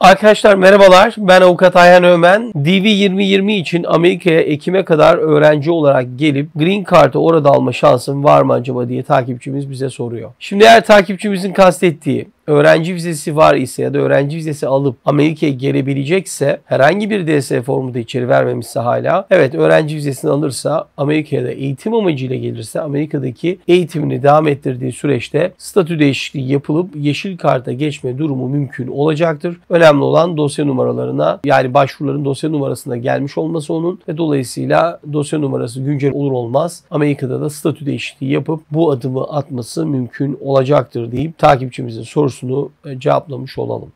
Arkadaşlar merhabalar. Ben avukat Ayhan Ömen. DV 2020 için Amerika'ya Ekim'e kadar öğrenci olarak gelip Green Card'ı orada alma şansım var mı acaba diye takipçimiz bize soruyor. Şimdi eğer takipçimizin kastettiği öğrenci vizesi var ise ya da öğrenci vizesi alıp Amerika'ya gelebilecekse herhangi bir DS formu da içeri vermemişse hala evet öğrenci vizesini alırsa Amerika'ya da eğitim amacıyla gelirse Amerika'daki eğitimini devam ettirdiği süreçte statü değişikliği yapılıp yeşil karta geçme durumu mümkün olacaktır. Önemli olan dosya numaralarına yani başvuruların dosya numarasına gelmiş olması onun ve dolayısıyla dosya numarası güncel olur olmaz Amerika'da da statü değişikliği yapıp bu adımı atması mümkün olacaktır deyip takipçimizin sorusunu cevaplamış olalım.